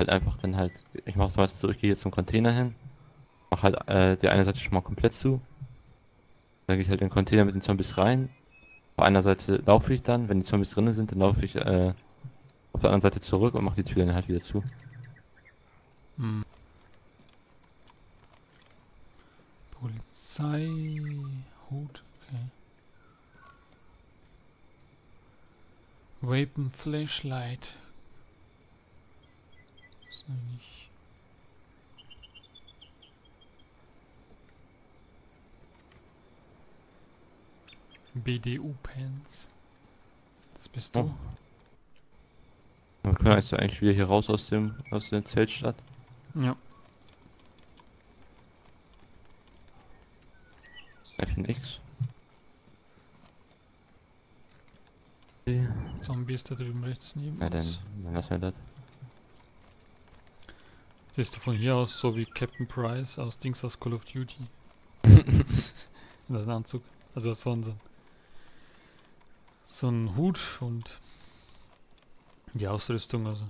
halt einfach dann halt, ich mache meistens so, ich gehe jetzt zum Container hin, mache halt äh, die eine Seite schon mal komplett zu, dann gehe ich halt in den Container mit den Zombies rein, auf einer Seite laufe ich dann, wenn die Zombies drinnen sind, dann laufe ich äh, auf der anderen Seite zurück und mache die Tür dann halt wieder zu. Hm. Polizei, Hut, okay. Weapon, Flashlight. Nicht. BDU-Pants. Das bist du? Oh. Wir können jetzt eigentlich wieder hier raus aus dem aus der Zeltstadt. Ja. FNX. Zombie ist da drüben rechts neben Na dann, uns. dann lassen wir das. Siehst du von hier aus so wie Captain Price aus Dings aus Call of Duty. das ist ein Anzug. Also so ein, so ein- so ein Hut und die Ausrüstung, also.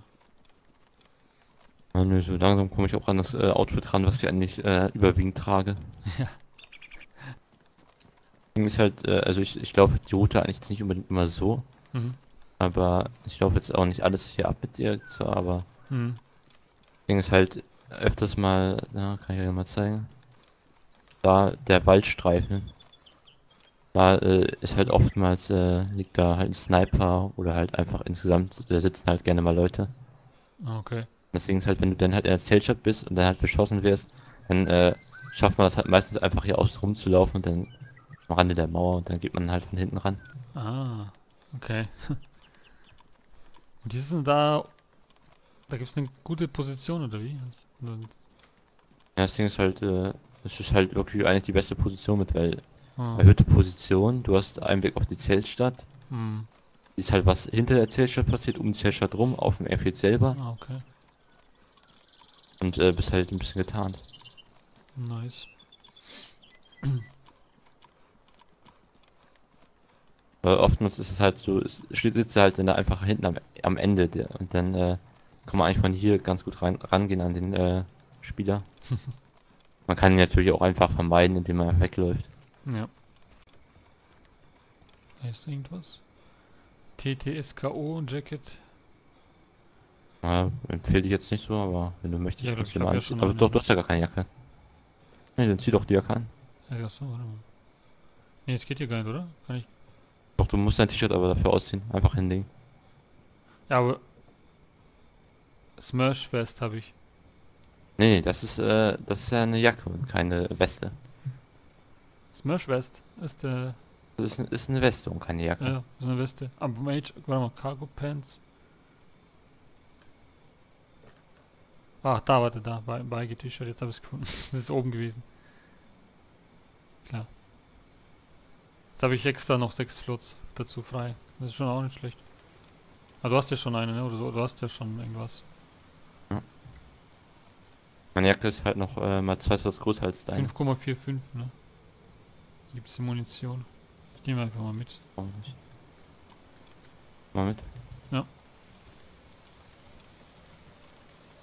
Ah, nö, so langsam komme ich auch an das äh, Outfit ran, was ich eigentlich äh, überwiegend trage. Ja. Ist halt, äh, also ich, ich laufe die Route eigentlich nicht unbedingt immer so, Mhm. aber ich laufe jetzt auch nicht alles hier ab mit dir, so, aber Mhm. Ding ist halt öfters mal, ja, kann ich euch mal zeigen. Da der Waldstreifen. Da äh, ist halt oftmals äh, liegt da halt ein Sniper oder halt einfach insgesamt, da sitzen halt gerne mal Leute. Ah, Okay. Deswegen ist halt, wenn du dann halt in der Zeltstadt bist und dann halt beschossen wirst, dann äh, schafft man das halt meistens einfach hier außen rumzulaufen und dann am Rande der Mauer und dann geht man halt von hinten ran. Ah, okay. Und die sind da. Da gibt es eine gute Position oder wie? Ja, das Ding ist halt, äh, es ist halt wirklich eigentlich die beste Position mit, weil ah, erhöhte Position, du hast Einblick auf die Zeltstadt, hm, ist halt was hinter der Zeltstadt passiert, um die Zeltstadt rum, auf dem Airfield selber ah, okay. und äh, bist halt ein bisschen getarnt. Nice. Weil oftmals ist es halt so, es sitzt halt dann da einfach hinten am, am Ende der, und dann äh, kann man eigentlich von hier ganz gut rein, rangehen an den äh, Spieler. man kann ihn natürlich auch einfach vermeiden, indem er wegläuft. Ja. Da ist irgendwas. TTSKO Jacket. Ja, empfehle ich jetzt nicht so, aber wenn du möchtest, Ja, kannst du mal anziehen. Aber doch, du hast ja gar keine Jacke. Ne, dann zieh doch die Jacke an. Ja, so, warte mal. Nee, jetzt geht hier gar nicht, oder? Kann ich. Doch, du musst dein T-Shirt aber dafür ausziehen. Einfach hinlegen. Ja, aber. Smash West habe ich. Nee, das ist, äh, das ist ja eine Jacke und keine Weste. Smash West ist der. Das ist, ist eine Weste und keine Jacke. Ja, das ist eine Weste. Aber Mage, warte mal, Cargo Pants. Ah, da, warte, da, bei, bei T-Shirt, jetzt habe ich es gefunden. das ist oben gewesen. Klar. Jetzt habe ich extra noch sechs Flots dazu frei. Das ist schon auch nicht schlecht. Ah, du hast ja schon eine, ne? Oder so, du hast ja schon irgendwas. Meine Jacke ist halt noch äh, mal zweifach größer als deine. 5,45, ne? Gibt es die Munition? Ich nehme einfach mal mit. Mal mit. Ja.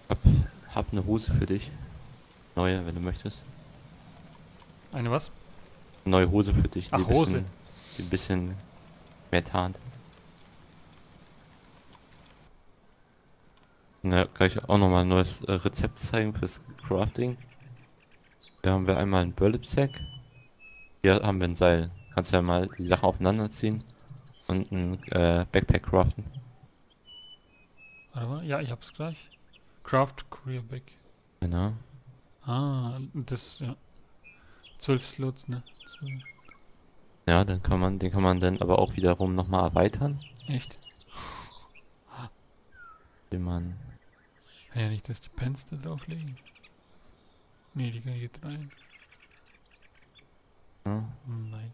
Hab, hab eine Hose für dich. Neue, wenn du möchtest. Eine was? Neue Hose für dich. Ach, bisschen, Hose. Die ein bisschen mehr tarnt. Na, kann ich auch nochmal ein neues äh, Rezept zeigen fürs Crafting. Da haben wir einmal einen Burlap-Sack. Hier haben wir ein Seil. Kannst ja mal die Sachen aufeinander ziehen und ein äh, Backpack craften. Warte mal. Ja, ich hab's gleich. Craft Courier Back. Genau. Ah, das, ja. 12 Slots, ne? 12. Ja, dann kann man, den kann man dann aber auch wiederum nochmal erweitern, Echt? indem man Kann ja nicht das die Pens da drauflegen. Nee, die kann geht rein. ja, Hm, Nein.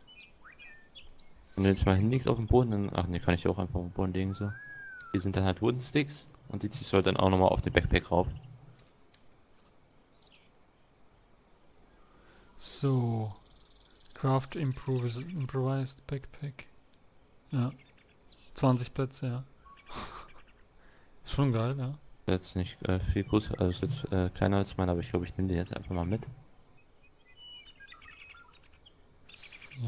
Und jetzt mal hinlegst auf dem Boden, dann, ach ne, kann ich auch einfach auf den Boden legen so. Die sind dann halt Wooden Sticks und die ziehst du halt dann auch nochmal auf den Backpack rauf. So. Craft Improvis Improvised Backpack. Ja. 20 Plätze, ja. Schon geil, ja. Jetzt nicht äh, viel größer, also ist jetzt äh, kleiner als mein, aber ich glaube, ich nehme den jetzt einfach mal mit. So.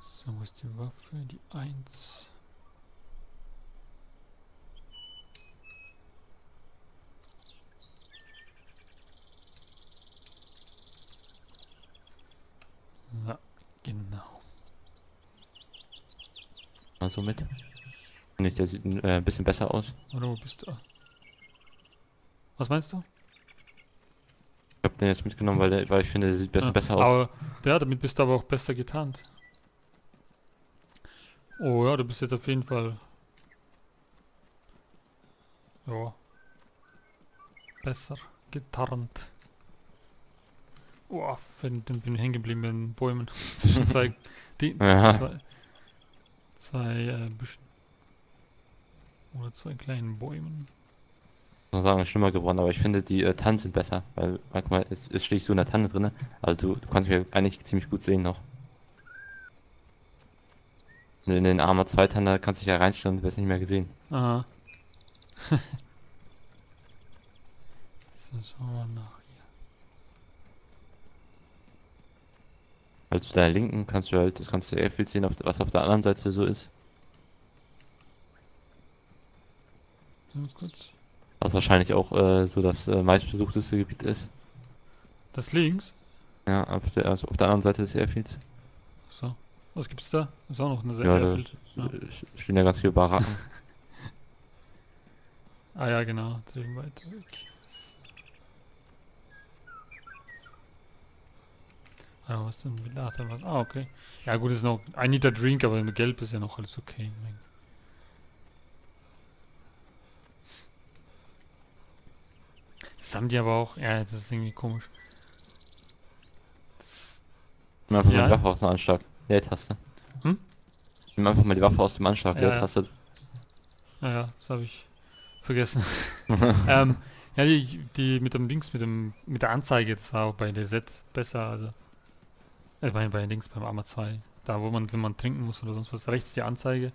So, wo ist die Waffe? Die 1. Ja, genau. Mal so mit. Nicht, der sieht äh, ein bisschen besser aus. Oder wo bist du? Was meinst du? Ich habe den jetzt mitgenommen, weil, der, weil ich finde, der sieht bisschen Ja, besser aus. Aber, ja, damit bist du aber auch besser getarnt. Oh ja, du bist jetzt auf jeden Fall... Ja. Besser getarnt. Oh, bin, bin bin hängen geblieben in den Bäumen. Zwischen zwei... Die, Aha. zwei, zwei äh, Büschen. Oder zwei kleinen Bäumen. muss sagen, schlimmer geworden, aber ich finde die äh, Tannen sind besser, weil manchmal ist, ist stehe ich so in der Tanne drinne, aber du, du kannst mich eigentlich ziemlich gut sehen noch. In den Armor 2 Tanne kannst du dich ja reinstellen und wirst nicht mehr gesehen. Aha. so, schauen wir nach hier. Halt zu deiner Linken kannst du halt, das kannst du eher viel sehen, auf, was auf der anderen Seite so ist. Was wahrscheinlich auch äh, so das äh, meistbesuchteste Gebiet ist. Das links? Ja, auf der, also auf der anderen Seite des Airfields. So. Was gibt's da? Ist auch noch eine sehr Ja, da. Ja. stehen ja ganz viele Baracken. Ah ja, genau. Drüben weiter Ah, was denn mit Ach, da was? Ah, okay. Ja gut, ist noch ein Liter Drink, aber in Gelb ist ja noch alles okay. Mein- Das haben die aber auch. Ja, das ist irgendwie komisch. Das, Nimm einfach Ja. mal die Waffe aus dem Anschlag. Leertaste. Hm? Nimm einfach mal die Waffe aus dem Anschlag. Ja, ja. Leertaste. naja, das habe ich vergessen. ähm, ja, die, die mit dem Dings, mit dem, mit der Anzeige, das war auch bei der Set besser, also. Ich meine bei Dings beim Arma 2. Da wo man, wenn man trinken muss oder sonst was, rechts die Anzeige.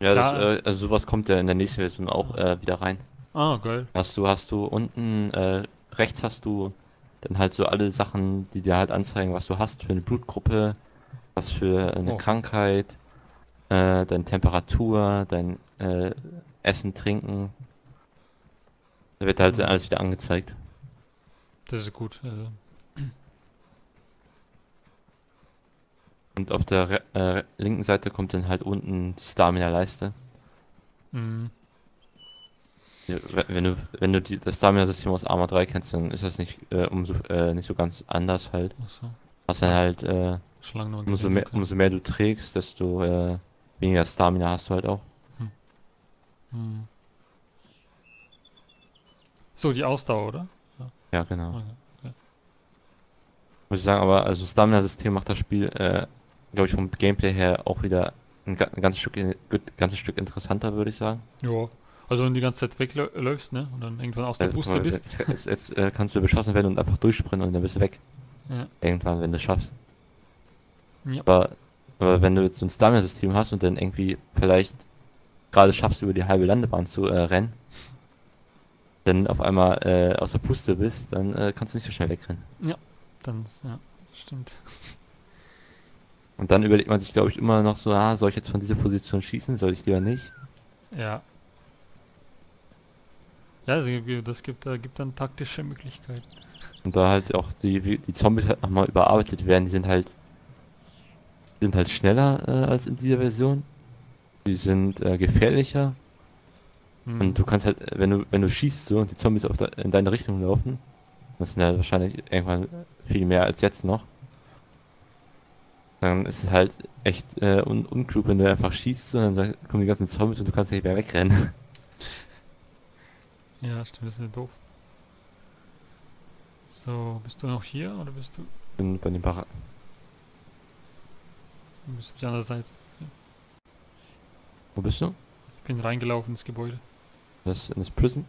Ja, das, Klar. äh, also sowas kommt ja in der nächsten Version auch äh, wieder rein. Ah, geil. Hast du, hast du unten, äh, rechts hast du dann halt so alle Sachen, die dir halt anzeigen, was du hast für eine Blutgruppe, was für eine Oh. Krankheit, äh, deine Temperatur, dein äh, Essen, Trinken. Da wird halt Mhm. alles wieder angezeigt. Das ist gut. Also. Und auf der äh, linken Seite kommt dann halt unten die Stamina-Leiste. Mhm. Ja, we- Wenn du, wenn du die, das Stamina-System aus Arma 3 kennst, dann ist das nicht, äh, umso, äh, nicht so ganz anders halt. Achso. Was dann halt, äh, umso mehr, umso mehr du trägst, desto äh, weniger Stamina hast du halt auch. Mhm. So, die Ausdauer, oder? Ja, genau. Okay. Muss ich sagen, aber also Stamina-System macht das Spiel, äh, glaube ich, vom Gameplay her auch wieder ein, ein ganzes Stück, in- gut, ganzes Stück interessanter, würde ich sagen. Ja. Also wenn du die ganze Zeit wegläufst, ne? Und dann irgendwann aus der Äh, Puste weil bist. Jetzt, jetzt, äh, kannst du beschossen werden und einfach durchspringen und dann bist du weg. Ja. Irgendwann, wenn du es schaffst. Ja. Aber, aber wenn du jetzt so ein Stamina-System hast und dann irgendwie vielleicht gerade schaffst, über die halbe Landebahn zu äh, rennen, dann auf einmal äh, aus der Puste bist, dann äh, kannst du nicht so schnell wegrennen. Dann, ja, stimmt. Und dann überlegt man sich, glaube ich, immer noch so, ah, soll ich jetzt von dieser Position schießen, soll ich lieber nicht? Ja. Ja, also das gibt, äh, gibt dann taktische Möglichkeiten. Und da halt auch die, die Zombies halt nochmal überarbeitet werden, die sind halt sind halt schneller äh, als in dieser Version. Die sind äh, gefährlicher Mhm. und du kannst halt, wenn du wenn du schießt so und die Zombies auf de, in deine Richtung laufen, das sind ja wahrscheinlich irgendwann viel mehr als jetzt noch. Dann ist es halt echt äh, un unklug, wenn du einfach schießt und dann kommen die ganzen Zombies und du kannst nicht mehr wegrennen. Ja, stimmt, das ist ja doof. So, bist du noch hier oder bist du, Bin bei den Baracken. du bist auf die andere Seite? Wo bist du? Ich bin reingelaufen ins Gebäude. Das in das Prison?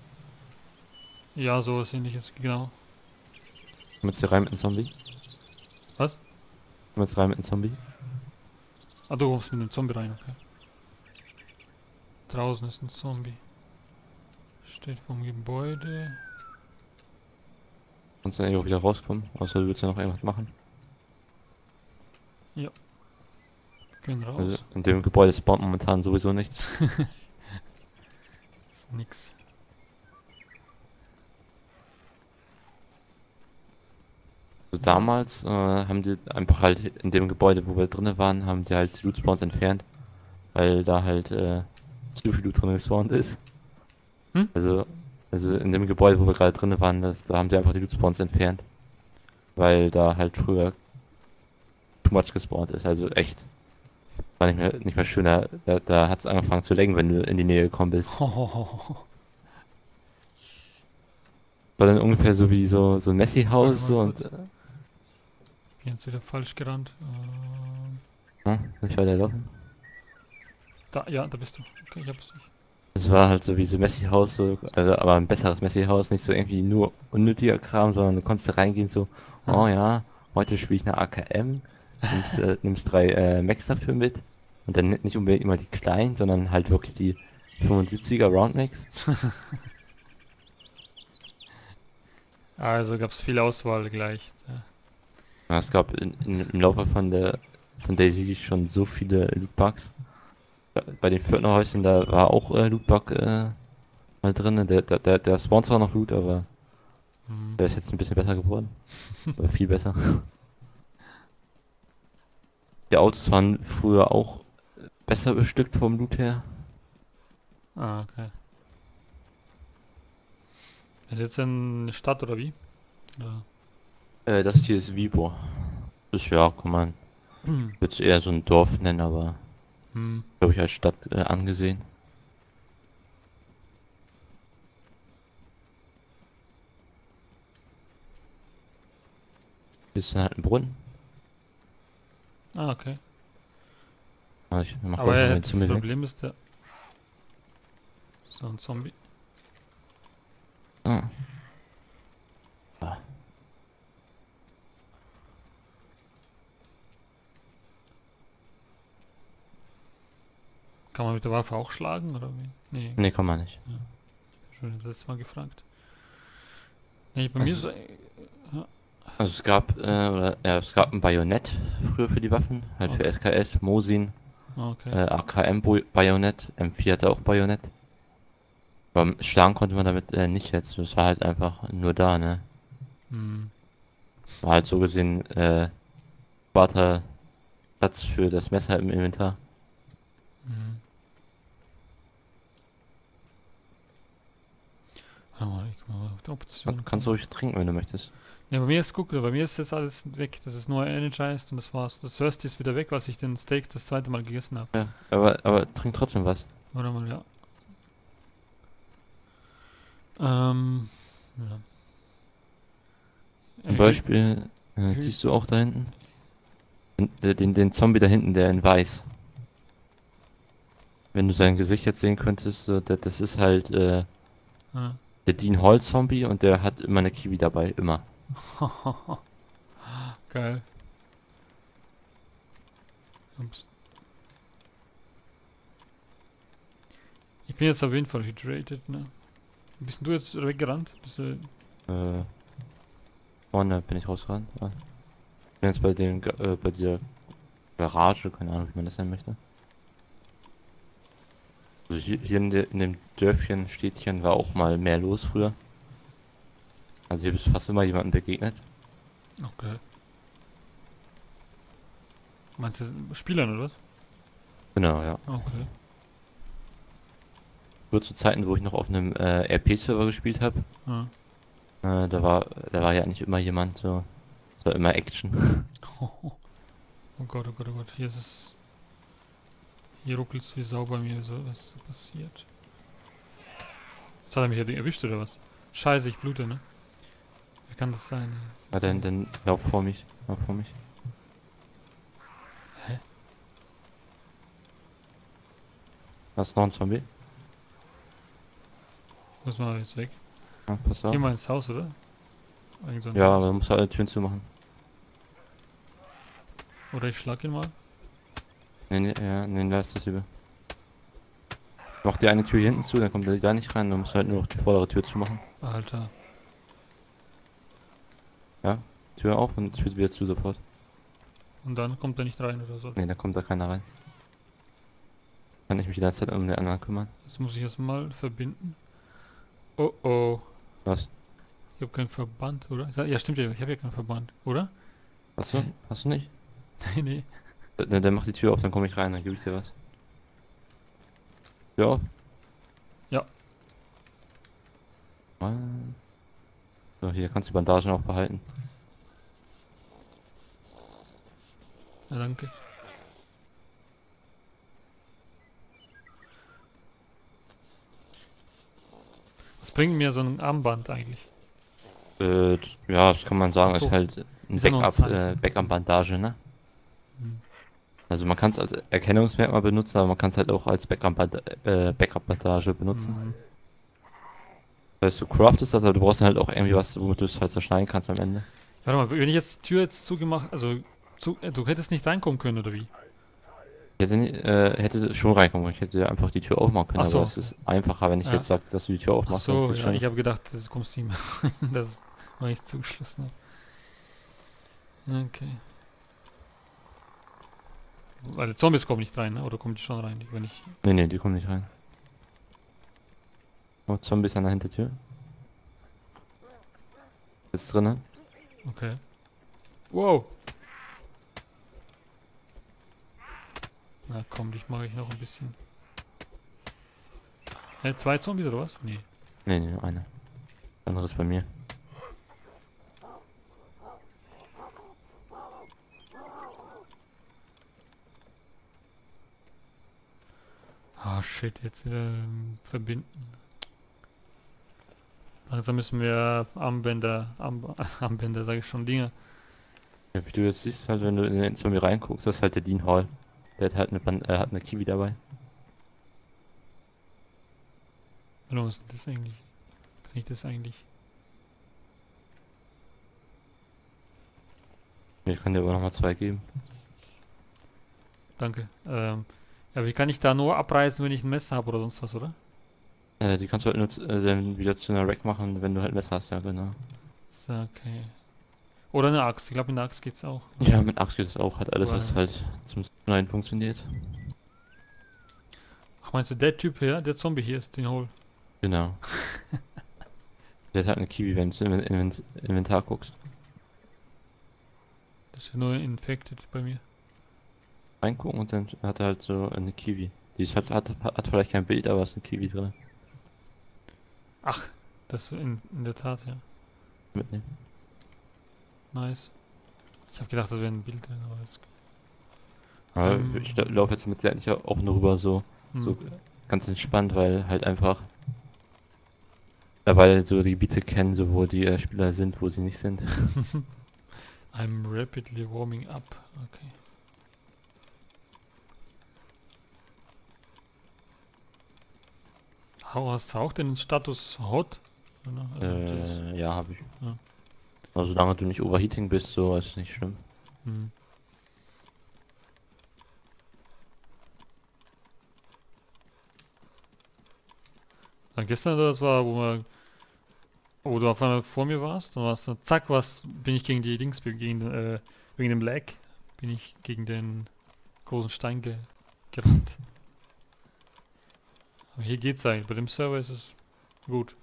Ja, sowas ähnliches, genau. Komm jetzt hier rein mit dem Zombie? Was? komm jetzt rein mit dem Zombie. Ah, du kommst mit dem Zombie rein, okay. Draußen ist ein Zombie. Steht vom Gebäude. Kannst dann eh auch wieder rauskommen, außer du willst ja noch irgendwas machen. Gehen raus. Also in dem Gebäude spawnt momentan sowieso nichts. ist nix. Also damals äh, haben die einfach halt in dem Gebäude, wo wir drinnen waren, haben die halt Loot Spawns entfernt, weil da halt äh, zu viel Loot drin gespawnt ist. Hm? Also, also in dem Gebäude, wo wir gerade drinnen waren, das, da haben die einfach die Loot Spawns entfernt, weil da halt früher too much gespawnt ist. Also echt, war nicht mehr nicht mehr schöner. Da, da hat es angefangen zu lenken, wenn du in die Nähe gekommen bist. War dann ungefähr so wie so so ein Messi-Haus so und Bin jetzt wieder falsch gerannt. Äh, ja, nicht weiterlaufen. da, ja, da bist du. Okay, ich hab's nicht. Es war halt so wie so Messi-Haus, so, also, aber ein besseres Messi-Haus, nicht so irgendwie nur unnötiger Kram, sondern du konntest da reingehen so, oh ja, heute spiele ich eine AKM, nimmst, äh, nimmst drei äh, Max dafür mit und dann nicht unbedingt immer die kleinen, sondern halt wirklich die 75er Round Max. Also gab's viel Auswahl gleich. Ja. Es gab in, in, im Laufe von der von Daisy schon so viele Lootbugs. Bei- Bei den Viertnerhäuschen, da war auch äh, Lootbug äh, mal drin. Der, der, der, der spawnt zwar noch Loot, aber Hm. der ist jetzt ein bisschen besser geworden. aber viel besser. Die Autos waren früher auch besser bestückt vom Loot her. Ah, okay. Ist jetzt eine Stadt oder wie? Oder? Äh, das hier ist Vibo. Das ist ja, kann man, würde es eher so ein Dorf nennen, aber Hm. glaube ich als Stadt äh, angesehen. Ist halt ein Brunnen. Ah, okay. Also ich mach Aber den das. Problem ist der... So ein Zombie. Ah. Kann man mit der Waffe auch schlagen oder wie? Nee, Nee, kann man nicht. schon das letzte Mal gefragt. Nee, bei mir ist... Also- Also es gab, äh, oder, ja, es gab ein Bajonett früher für die Waffen, halt für SKS, Mosin, okay. äh, AKM Bo- Bajonett, M4 hatte auch Bajonett. Aber schlagen konnte man damit äh, nicht jetzt, das war halt einfach nur da, ne? Hm. War halt so gesehen, äh, Vater Platz für das Messer im Inventar. Hm. Mal, ich guck mal auf die Option. Kann, kannst du ruhig trinken, wenn du möchtest. Ja, bei mir ist, guck, bei mir ist jetzt alles weg. Das ist nur energized und das war's. Das Thirsty ist wieder weg, was ich den Steak das zweite Mal gegessen habe. Ja, aber, aber trink trotzdem was. Warte mal, ja. Ähm, ja. Zum Äh, Beispiel, äh, siehst du auch da hinten? Den, den, den Zombie da hinten, der in weiß. Wenn du sein Gesicht jetzt sehen könntest, das ist halt äh, Ah. Der Dean Hall Zombie und der hat immer eine Kiwi dabei, immer. Geil. Ups. Ich bin jetzt auf jeden Fall hydrated, ne? Bist du jetzt weggerannt? Bist du... Äh, vorne bin ich rausgerannt. Ah. Bin jetzt bei dem, äh, bei dieser Garage, keine Ahnung, wie man das nennen möchte. Also hier, hier in, der, in dem Dörfchen, Städtchen war auch mal mehr los früher. Also hier bist fast immer jemandem begegnet. Okay. Meinst du Spielern oder was? Genau, ja. Okay. Früher zu Zeiten, wo ich noch auf einem äh, RP-Server gespielt habe, Ah. äh, da war da war ja eigentlich immer jemand so, so immer Action. Oh Gott, oh Gott, oh Gott. Hier ist es... Hier ruckelt's wie Sau bei mir, so was passiert. Jetzt hat er mich ja erwischt oder was? Scheiße, ich blute, ne? Wie kann das sein? Jetzt dann, dann lauf vor mich, lauf vor mich. Hä? Ist noch ein Zombie. Muss man jetzt weg. Ja, pass auf. Geh mal ins Haus, oder? Irgend so ein Ja, Haus. man muss alle Türen zumachen. Oder ich schlag ihn mal. Nee, nee, ja, nee, lass das über. Mach die eine Tür hier hinten zu, dann kommt er da nicht rein, dann musst du halt nur noch die vordere Tür zumachen. Alter. Ja, Tür auf und es wird wieder zu sofort. Und dann kommt er nicht rein oder so. Nee, da kommt da keiner rein. Kann ich mich die ganze Zeit um den anderen kümmern? Jetzt muss ich erstmal verbinden. Oh oh. Was? Ich habe keinen Verband, oder? Ja, stimmt ja, ich habe ja keinen Verband, oder? Hast du? Hast du nicht? nee, nee. Dann, dann mach die Tür auf, dann komme ich rein, dann gebe ich dir was. Ja. Ja. So, hier kannst du die Bandagen auch behalten. Ja, danke. Was bringt mir so ein Armband eigentlich? Äh, das, ja, das kann man sagen, Ach so. ist halt ein Ist ja noch ein Backup, Zeichen. äh, Backup-Bandage, ne? Hm. Also man kann es als Erkennungsmerkmal benutzen, aber man kann es halt auch als Backup-Band- äh, Backup-Bandage benutzen. Hm. Das heißt, du craftest das, aber du brauchst dann halt auch irgendwie was, womit du es halt zerschneiden kannst am Ende. Warte mal, wenn ich jetzt die Tür jetzt zugemacht, also zu, äh, du hättest nicht reinkommen können oder wie? Ich hätte, äh, hätte schon reinkommen können, ich hätte einfach die Tür aufmachen können, Ach so. aber es ist einfacher, wenn ich Ja. jetzt sage, dass du die Tür Ach aufmachst. so, als ja, ich habe gedacht, das kommst nicht mehr rein, das war ich zugeschlossen habe. Okay. Weil Zombies kommen nicht rein, ne? oder kommen die schon rein, wenn ich... Nee, nee, die kommen nicht rein. Oh, Zombies an der Hintertür. Ist drinnen. Okay. Wow. Na komm, dich mache ich noch ein bisschen. Äh, zwei Zombies oder was? Nee. Nee, nee, nur eine. Andere ist bei mir. Ah shit, jetzt wieder ähm, verbinden. Langsam müssen wir Armbänder, Armb Armbänder sage ich schon, Dinge. Ja, wie du jetzt siehst, halt, wenn du in den Zombie reinguckst, das ist halt der Dean Hall. Der hat halt eine, Ban äh, hat eine Kiwi dabei. Hallo, was ist das eigentlich? Kann ich das eigentlich? Ich kann dir aber nochmal zwei geben. Danke. Ähm, ja, wie kann ich da nur abreißen, wenn ich ein Messer habe oder sonst was, oder? Äh, die kannst du halt nur äh, wieder zu einer Rack machen, wenn du halt Messer hast, ja genau. So, okay. Oder eine Axt. Ich glaube, mit einer Axt geht's auch. Ja, mit Axt geht es auch, hat alles, was Weil- halt zum Schneiden funktioniert. Ach, meinst du, der Typ hier, der Zombie hier ist den Hol? Genau. der hat halt eine Kiwi, wenn du im Invent Inventar guckst. Das ist nur infected bei mir. Reingucken und dann hat er halt so eine Kiwi. Die ist halt, hat, hat vielleicht kein Bild, aber es ist eine Kiwi drin. Ach, das in, in der Tat, ja. Mitnehmen. Nice. Ich habe gedacht, das wäre ein Bild drin, aber das... Aber Ähm. ich lau- laufe jetzt mit der eigentlich auch nur rüber so, Hm. so ganz entspannt, weil halt einfach weil so die Gebiete kennen, so wo die äh, Spieler sind, wo sie nicht sind. I'm rapidly warming up. Okay. Hast du auch den Status Hot? Oder? Also Äh, ja, habe ich. Ja. Also solange du nicht Overheating bist, so ist nicht schlimm. hm. Dann gestern das war, wo wir, wo du auf einmal vor mir warst, dann warst du, zack, was, bin ich gegen die Dings, gegen, äh, wegen dem Lag, bin ich gegen den großen Stein ge gerannt. Hier geht's eigentlich, bei dem Server ist es gut.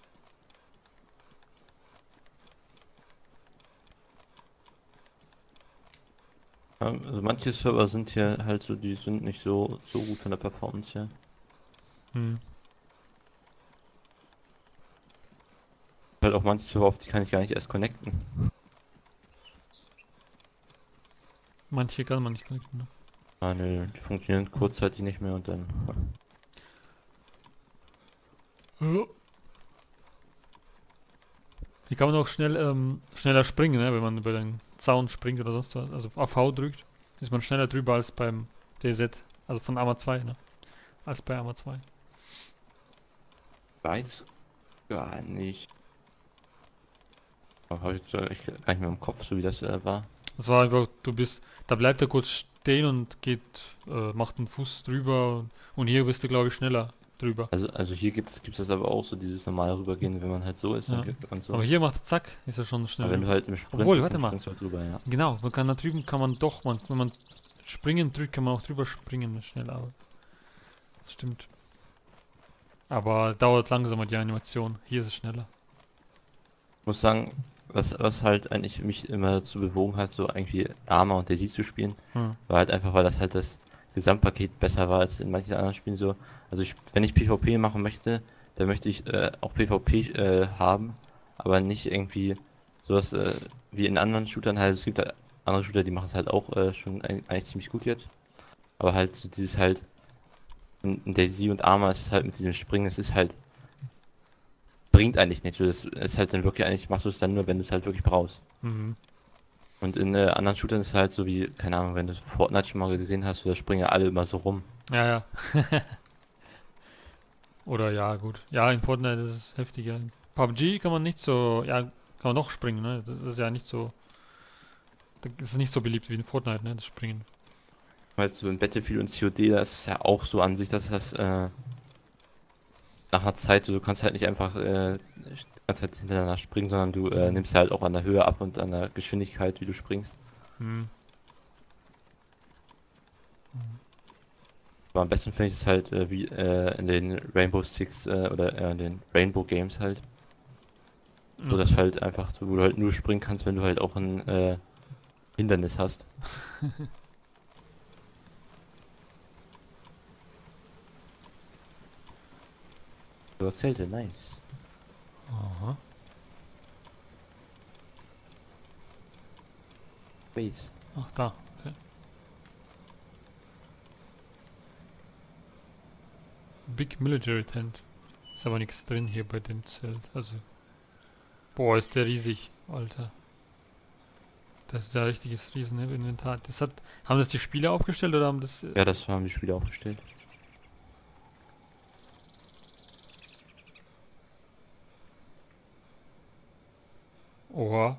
Also manche Server sind hier halt so, die sind nicht so so gut von der Performance her. Hm. Halt auch manche Server, auf die kann ich gar nicht erst connecten. Manche kann man nicht connecten, ne? Ah, nö, die funktionieren kurzzeitig nicht mehr und dann. Hier kann man auch schnell ähm, schneller springen, ne? wenn man über den Zaun springt oder sonst was. Also auf V drückt, ist man schneller drüber als beim DZ. Also von AMA 2, ne? Als bei AMA 2. Weiß gar nicht. Aber habe ich jetzt gar nicht mehr im Kopf, so wie das äh, war. Das war einfach, du bist, da bleibt er kurz stehen und geht, äh, macht einen Fuß drüber und, und hier bist du glaube ich schneller drüber. Also, also hier gibt es das aber auch so dieses normale rübergehen, wenn man halt so ist, Ja. man so. Aber hier macht zack, ist er schon Aber schneller. wenn du halt im Sprint Obwohl, warte mal. halt drüber, ja. Genau, man kann da drüben kann man doch, man, wenn man springen drückt, kann man auch drüber springen schnell, aber das stimmt. Aber dauert langsamer die Animation. Hier ist es schneller. Ich muss sagen, was, was halt eigentlich mich immer dazu bewogen hat, so irgendwie Arma und Daisy zu spielen, Hm. war halt einfach, weil das halt das Gesamtpaket besser war als in manchen anderen Spielen so. Also ich, wenn ich PvP machen möchte, dann möchte ich äh, auch PvP äh, haben, aber nicht irgendwie sowas äh, wie in anderen Shootern halt. Es gibt halt andere Shooter, die machen es halt auch äh, schon eigentlich ziemlich gut jetzt. Aber halt so dieses halt in, Daisy und Arma ist es halt mit diesem Springen, es ist halt bringt eigentlich nichts. Das ist halt dann wirklich eigentlich machst du es dann nur, wenn du es halt wirklich brauchst. Mhm. Und in äh, anderen Shootern ist es halt so wie, keine Ahnung, wenn du Fortnite schon mal gesehen hast, da springen ja alle immer so rum. Ja, ja. Oder ja, gut. Ja, in Fortnite ist es heftiger. PUBG kann man nicht so, ja, kann man noch springen, ne? Das ist ja nicht so, das ist nicht so beliebt wie in Fortnite, ne? Das Springen. Weil so in Battlefield und COD, das ist ja auch so an sich, dass das äh, nach einer Zeit, so, du kannst halt nicht einfach äh, ganz halt hintereinander springen, sondern du äh, nimmst halt auch an der Höhe ab und an der Geschwindigkeit, wie du springst. Hm. Aber am besten finde ich es halt äh, wie äh, in den Rainbow Six äh, oder äh, in den Rainbow Games halt, wo das halt einfach, so, wo du halt nur springen kannst, wenn du halt auch ein äh, Hindernis hast. so Zelte, nice. Aha. Base. Ach, da. Okay. Big Military Tent. Ist aber nichts drin hier bei dem Zelt. Also. Boah, ist der riesig, Alter. Das ist ja richtiges Rieseninventar. Das hat. Haben das die Spieler aufgestellt oder haben das. äh, Ja, das haben die Spieler aufgestellt. Oha.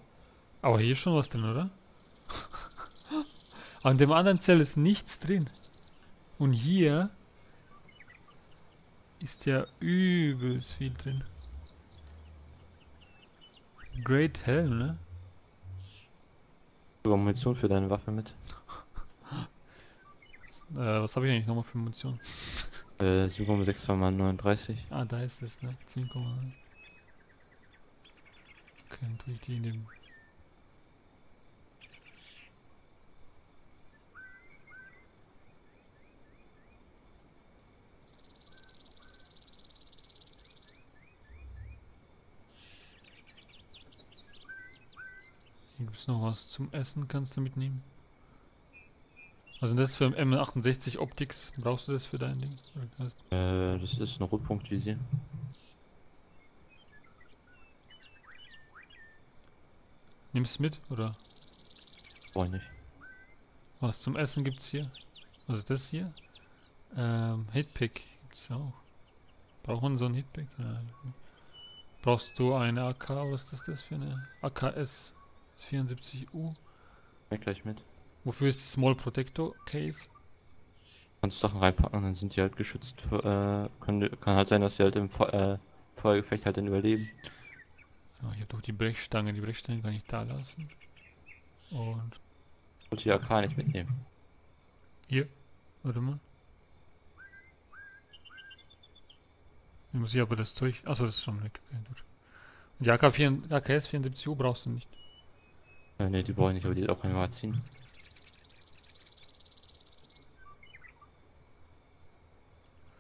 Aber hier ist schon was drin, oder? An dem anderen Zelt ist nichts drin. Und hier ist ja übelst viel drin. Great Helm, ne? Sogar Munition für deine Waffe mit. Äh, was habe ich eigentlich nochmal für Munition? Äh, 7,6 mal 39. Ah, da ist es, ne? 10, okay, dann tue ich die in dem... Hier gibt's noch was zum Essen, kannst du mitnehmen. Was sind das für M68 Optics? Brauchst du das für dein Ding? Äh, das ist eine Rotpunktvisier. Nimmst mit, oder? Brauch ich nicht. Was zum Essen gibt's hier? Was ist das hier? Ähm, Hitpick gibt's auch. Braucht man so ein Hitpick? Ja. Brauchst du eine AK? Was ist das für eine? AKS 74U. Ja, gleich mit. Wofür ist die Small Protector Case? Kannst Sachen reinpacken, dann sind die halt geschützt. Für, äh, können, kann halt sein, dass sie halt im Fe äh, Feuergefecht halt dann überleben. Ja, ich habe doch die Brechstange. Die Brechstange kann ich da lassen. Und Wollte die AK nicht mitnehmen. hier. Warte mal. Ich muss hier aber das Zeug... Achso, das ist schon weg. Okay, gut. Und die AK 4, AKS 74U brauchst du nicht. Äh, ne, die brauche ich nicht, aber die hat auch kein Magazin.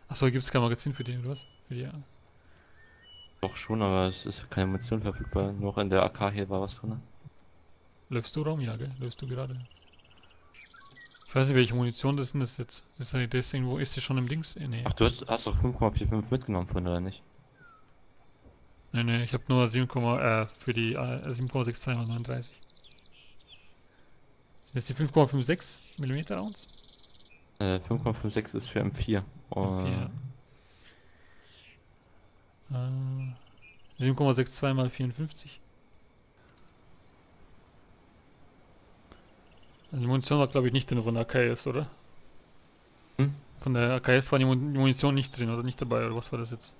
Achso, gibt es kein Magazin für die, oder was? Für die, ja. Doch schon, aber es ist keine Munition verfügbar. Nur in der AK hier war was drin. Läufst du Raum? Ja, gell? Läufst du gerade? Ich weiß nicht, welche Munition das sind das jetzt. Ist das das irgendwo? Ist die schon im Dings? Äh, nee. Ach, du hast, hast doch 5,45 mitgenommen von oder nicht? Nee, nee, ich habe nur 7, äh, für die äh, 7,62 mal 39. Sind das die 5,56 mm Rounds? Äh, 5,56 ist für M4. Okay, Äh, ja. Äh, 7,62 mal 54. Die Munition war glaube ich nicht drin von der AKS, oder? Hm? Von der AKS war die Mun- die Munition nicht drin oder nicht dabei, oder was war das jetzt?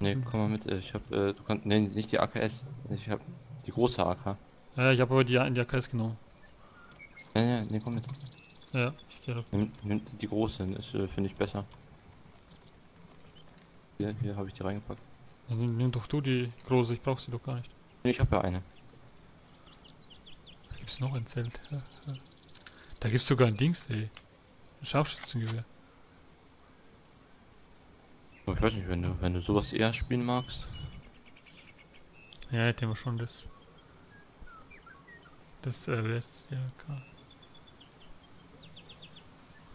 Ne, komm mal mit. äh, Ich hab, äh, du kannst, ne, nicht die AKS. Ich hab die große AK. Ja, ich habe aber die, die AKS genommen. Ja, ja, ne, komm mit. Ja, ich gehe Nimm, nimm die große, ist, äh, finde ich besser. Hier, hier habe ich die reingepackt. Also nimm doch du die große, ich brauche sie doch gar nicht. Nee, ich habe ja eine. Da gibt's noch ein Zelt. Ja, ja. Da gibt's sogar ein Dings, ey. Ein Scharfschützengewehr. Ich weiß nicht, wenn du, wenn du sowas eher spielen magst. Ja, hätten wir schon das. Das, äh, wer ist ja klar.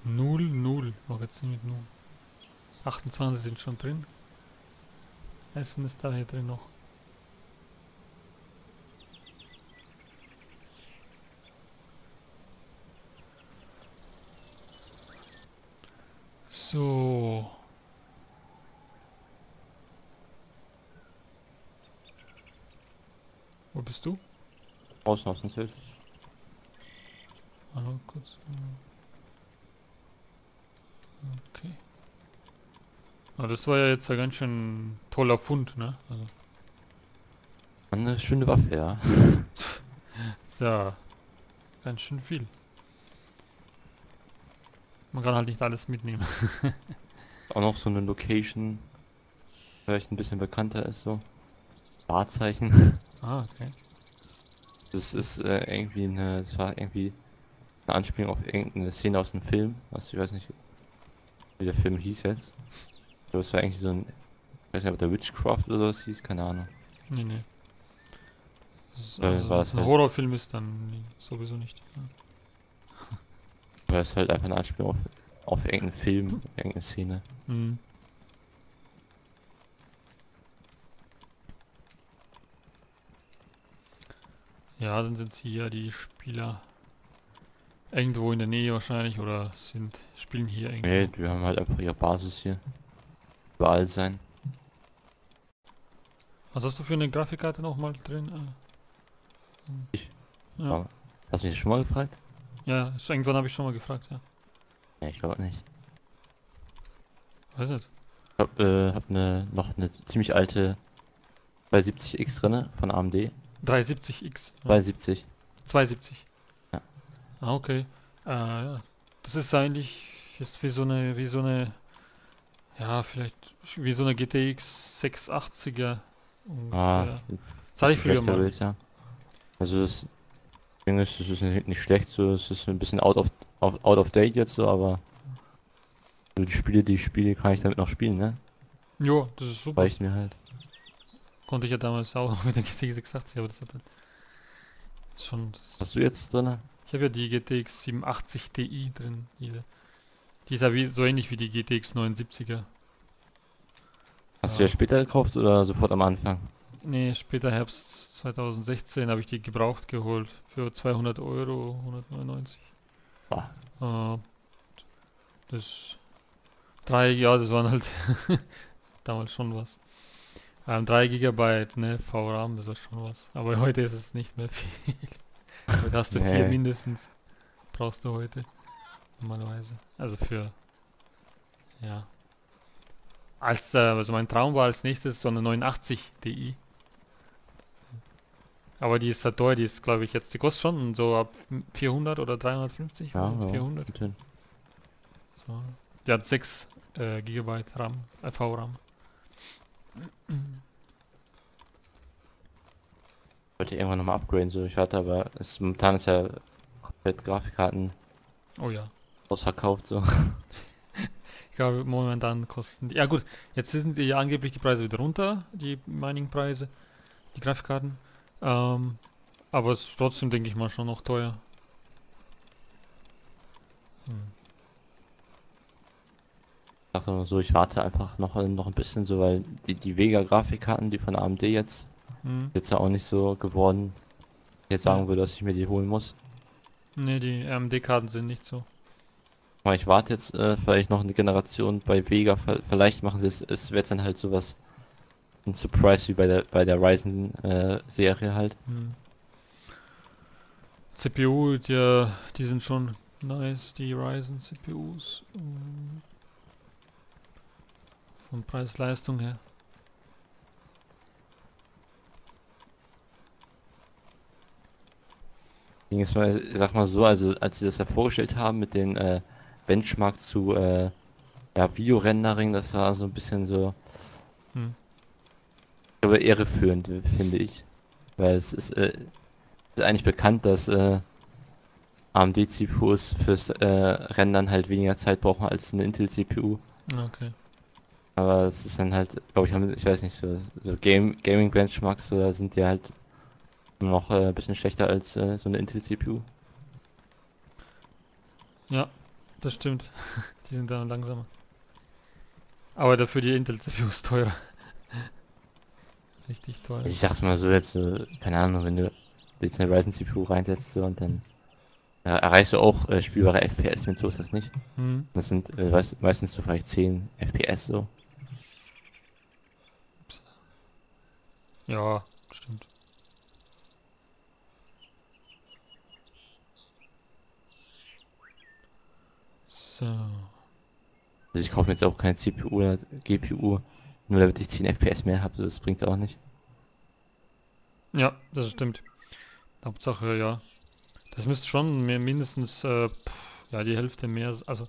Null, null. Magazin mit null. 28 sind schon drin. Essen ist da hier drin noch. So. Wo bist du? Außen aus dem Zelt. Hallo, kurz. Okay. Aber das war ja jetzt ein ganz schön toller Fund, ne? Also, Eine schöne Waffe, ja. ja ganz schön viel. Man kann halt nicht alles mitnehmen. Auch noch so eine Location, vielleicht ein bisschen bekannter ist so. Wahrzeichen. ah, okay. Das ist äh, irgendwie eine, das war irgendwie eine Anspielung auf irgendeine Szene aus einem Film. Also ich weiß nicht, wie der Film hieß jetzt. Es war eigentlich so ein, ich weiß nicht, ob der Witchcraft oder was hieß, keine Ahnung. Nee, nee. Das ist also, war es ein halt- Horrorfilm ist, dann sowieso nicht. Ja. Weil es halt einfach eine Anspielung auf, auf irgendeinen Film, irgendeine Szene. Mhm. Ja, dann sind sie ja die Spieler irgendwo in der Nähe wahrscheinlich oder sind spielen hier irgendwo. Nee, die haben halt einfach ihre Basis hier. Überall sein. Was hast du für eine Grafikkarte noch mal drin? Äh, Ich? Ja, Hast du mich schon mal gefragt? ja irgendwann habe ich schon mal gefragt, ja. Nee, ich glaube nicht. Weiß nicht. Ich hab, äh, hab ne, noch eine ziemlich alte 270X drinne von AMD. 370X. Ja. 270. 270. Ja. Ah, okay. Äh, ja. das ist eigentlich ist wie so eine, wie so eine, ja, vielleicht wie so eine GTX 680er. Ah. Das hatte ich früher mal. Bild, ja. Also das Ding ist, es ist nicht schlecht, so es ist ein bisschen out of, out of date jetzt so, aber so die Spiele, die ich spiele, kann ich damit noch spielen, ne? Jo, das ist super. Reicht mir halt. Konnte ich ja damals auch mit der GTX 680, aber das hat dann schon. Das, Hast du jetzt drinne? ich habe ja die GTX 780 Ti drin. Diese. Die ist ja wie, so ähnlich wie die GTX 79er. Hast du Ja. ja später gekauft oder sofort am Anfang? Nee, später Herbst 2016 habe ich die gebraucht geholt für 200 Euro, 199. Boah. Äh, das drei, ja, das waren halt damals schon was. Ähm, 3 Gigabyte, ne, VRAM, das war schon was. Aber heute ist es nicht mehr viel. heute hast du vier Nee. mindestens. Brauchst du heute. Normalerweise. Also für, ja. Als, äh, also mein Traum war als nächstes so eine 89 Di. Aber die ist halt teuer, die ist glaube ich jetzt, die kostet schon so ab 400 oder 350 Ja, oder ja. 400. gut hin. So. Die hat 6 äh, Gigabyte RAM, äh, VRAM. Wollte irgendwann nochmal upgraden, so ich hatte aber es momentan ist ja komplett Grafikkarten Oh ja. Ausverkauft so. Ich glaube momentan kosten die. Ja gut, jetzt sind die ja angeblich die Preise wieder runter, die Mining-Preise, die Grafikkarten. Ähm, aber es ist trotzdem denke ich mal schon noch teuer. Hm. Ich so, ich warte einfach noch, noch ein bisschen so, weil die, die Vega Grafikkarten, die von AMD jetzt, Hm. jetzt auch nicht so geworden. Jetzt sagen würde, dass ich mir die holen muss. Ne, die AMD-Karten sind nicht so. Aber ich warte jetzt äh, vielleicht noch eine Generation bei Vega, vielleicht machen sie es, es wird dann halt sowas, ein Surprise wie bei der bei der Ryzen äh, Serie halt. Hm. CPU, die, die sind schon nice, die Ryzen CPUs. Von Preis-Leistung her. Ding ist mal, ich sag mal so, also als sie das ja vorgestellt haben mit den äh, Benchmark zu äh, ja, Videorendering, das war so ein bisschen so, Hm. aber irreführend, finde ich. Weil es ist, äh, ist eigentlich bekannt, dass äh, AMD-CPUs fürs äh, Rendern halt weniger Zeit brauchen als eine Intel-CPU. Okay. Aber es ist dann halt, glaube ich, haben- ich weiß nicht, so, so Game, Gaming-Benchmarks so, sind ja halt noch äh, ein bisschen schlechter als äh, so eine Intel-CPU. Ja, das stimmt. die sind dann langsamer. Aber dafür die Intel CPUs teurer. Richtig teuer. Ich sag's mal so jetzt, so, keine Ahnung, wenn du jetzt eine Ryzen CPU reinsetzt so, und dann äh, erreichst du auch äh, spielbare FPS mit, so ist das nicht. Hm. Das sind äh, meist- meistens so vielleicht 10 FPS so. Ja, stimmt. So. Also ich kaufe mir jetzt auch keine CPU oder GPU, nur damit ich 10 FPS mehr habe, das bringt auch nicht. Ja, das stimmt. Hauptsache, ja. Das müsste schon mehr, mindestens, äh, ja, die Hälfte mehr, also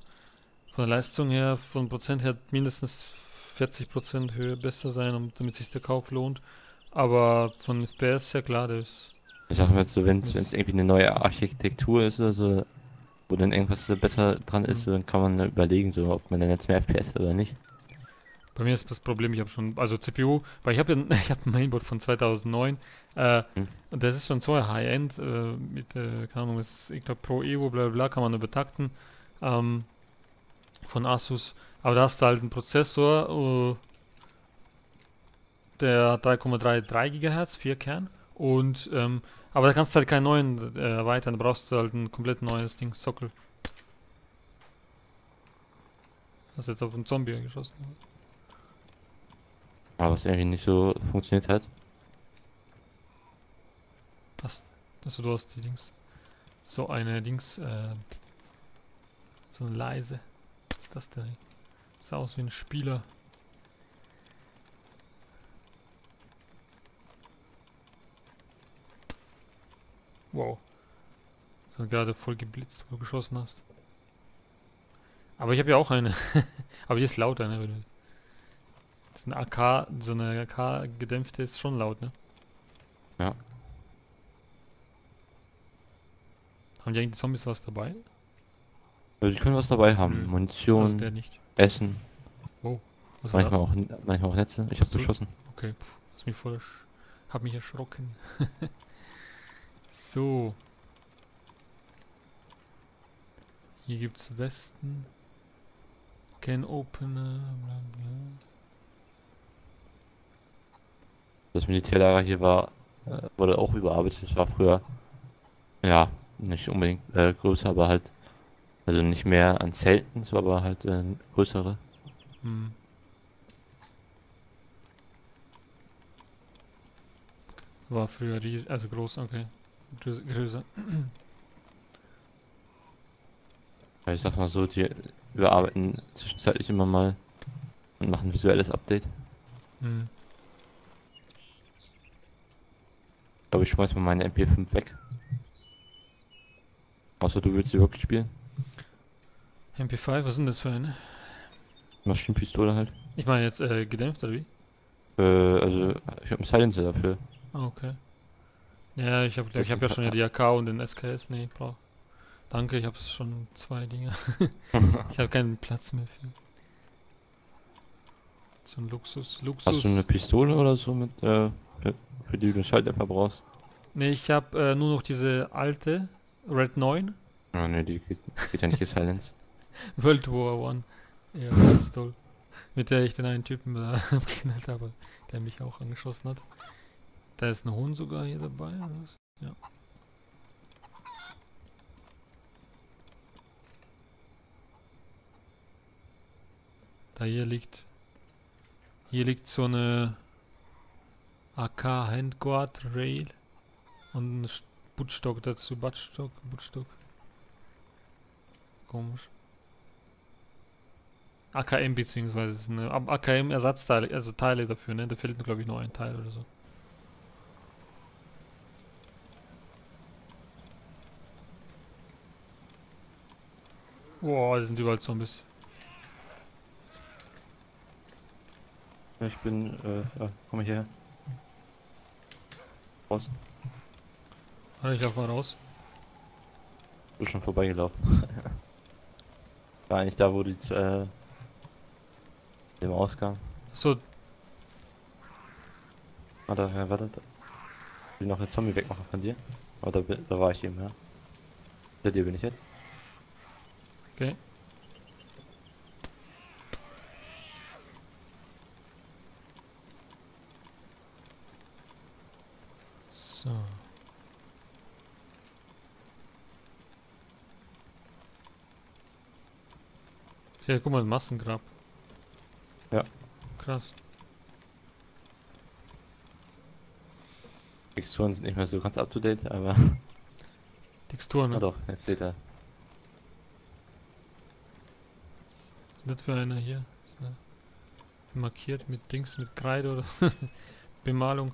von der Leistung her, von Prozent her mindestens 40% Höhe besser sein, um, damit sich der Kauf lohnt. Aber von FPS her klar, das ist, Ich sag mal so, wenn es irgendwie eine neue Architektur ist oder so, wo dann irgendwas besser dran ist, Mhm. dann kann man überlegen, so ob man dann jetzt mehr FPS hat oder nicht. bei mir ist das Problem, ich habe schon, also CPU, weil ich habe ja, ich habe ein Mainboard von 2009, äh, Hm. und das ist schon so High-End, äh, mit, äh, keine Ahnung, ist, ich glaube Pro Evo, bla bla kann man übertakten, ähm, von Asus, aber da hast du halt einen Prozessor, äh, der hat 3,33 GHz, 4 Kern, und, ähm, aber da kannst du halt keinen neuen äh, erweitern, da brauchst du halt ein komplett neues Ding, Sockel. Hast jetzt auf einen Zombie geschossen. Aber was irgendwie nicht so funktioniert hat. Also du hast die Dings. So eine Dings, äh, so eine leise. Was ist das denn? Sah aus wie ein Spieler. Wow. Das hat gerade voll geblitzt, wo du geschossen hast. Aber ich habe ja auch eine. Aber die ist lauter, ne? Das ist eine AK, so eine AK gedämpfte ist schon laut, ne? Ja. Haben die eigentlich die Zombies was dabei? Also die können was dabei haben. Nö. Munition, der nicht. Essen, Was war manchmal das? auch, manchmal auch Netze. Ich habe beschossen. Okay, pff, hast mich voll ersch hab mich erschrocken. so. Hier gibt's Westen. Can Opener, bla bla. Das Militärlager hier war, äh, wurde auch überarbeitet. Das war früher, ja, nicht unbedingt äh, größer, aber halt, also nicht mehr an Zelten, so aber halt äh, größere. Hm. War früher riesig, also groß, okay. Größer. Ja, ich sag mal so, die überarbeiten zwischenzeitlich immer mal und machen ein visuelles Update. Hm. Ich glaube, ich schmeiß mal meine MP5 weg. Außer du willst sie wirklich spielen. MP5, was sind das für eine? Maschinenpistole halt. Ich meine jetzt äh, gedämpft oder wie? Äh, also ich habe einen Silencer dafür. Ah, okay. Ja, ich habe ich hab ja schon ja die AK und den SKS, nee, brauch. Danke, ich habe schon zwei Dinge. ich habe keinen Platz mehr für. So ein Luxus, Luxus. Hast du eine Pistole oder so mit, äh, für die du den Schalldämpfer brauchst? Nee, ich habe äh, nur noch diese alte Red 9 Ah ne, die geht, geht ja nicht gesilenced. World War One. Ja, Pistole. Mit der ich den einen Typen da abgeknallt habe, der mich auch angeschossen hat. Da ist ein Hund sogar hier dabei? Ja. Da hier liegt... Hier liegt so eine AK Handguard Rail und ein Buttstock dazu, Buttstock, Buttstock. Komisch. AKM beziehungsweise ist eine AKM Ersatzteile, also Teile dafür, ne? Da fehlt mir glaube ich nur ein Teil oder so. Boah, die sind überall Zombies. Ich bin, äh, ja, komm hierher. Raus. Warte, ich lauf mal raus. Du bist schon vorbeigelaufen. War eigentlich da, wo die, äh, dem Ausgang. So, da, ja, warte, da. Will noch eine Zombie wegmachen von dir? Aber da, da war ich eben, ja. Hinter dir bin ich jetzt. Okay. So. Ja, guck mal, ein Massengrab. Ja. Krass. Texturen sind nicht mehr so ganz up to date, aber. Texturen, ne? doch, jetzt seht ihr. Was ist das für einer hier? Markiert mit Dings, mit Kreide oder Bemalung.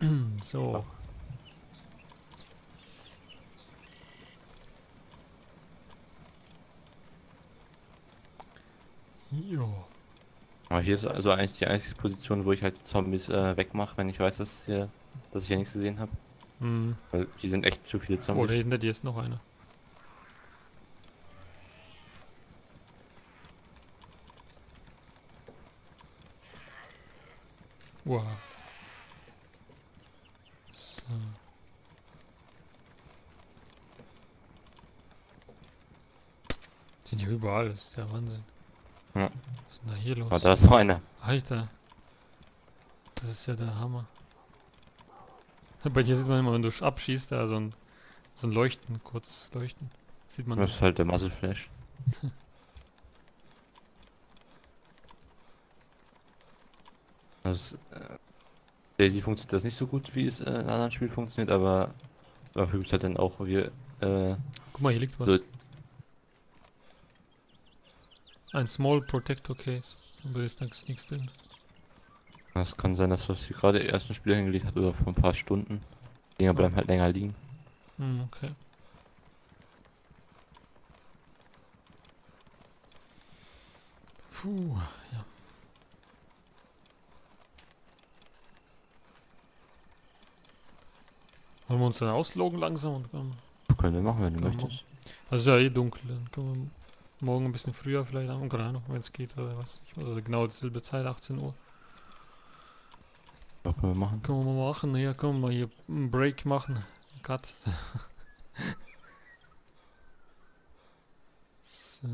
so. Jo. Aber hier ist also eigentlich die einzige Position, wo ich halt die Zombies äh, wegmache, wenn ich weiß, dass hier, dass ich hier nichts gesehen habe. Hm. Weil hier sind echt zu viele Oh, Zombies. da hinter dir ist noch einer. Wow. So. Sind ja überall, das ist ja Wahnsinn. Ja. Was ist denn da hier los? Aber da ist noch einer. Alter. Das ist ja der Hammer. Bei dir sieht man immer, wenn du abschießt, da so ein, so ein Leuchten, kurz leuchten. Sieht man. Das ist halt der Muzzle Flash. Das, äh, Daisy funktioniert das nicht so gut, wie es äh, in anderen Spiel funktioniert, aber dafür gibt es halt dann auch wie, äh, Guck mal, hier liegt was. so, Ein Small Protector Case. Aber ist da nichts drin. das kann sein, dass das hier gerade erst ein Spiel hingelegt hat oder vor ein paar Stunden. Die Dinger bleiben halt länger liegen. Hm, okay. Puh, ja. Wollen wir uns dann ausloggen langsam? Und dann Können wir machen, wenn du möchtest. Also ja eh dunkel, dann können wir morgen ein bisschen früher vielleicht haben, keine Ahnung, wenn es geht oder was. Ich also genau dieselbe Zeit, 18 Uhr. Ja, können wir machen. Können wir mal machen, ja können wir mal hier einen Break machen. Cut. so.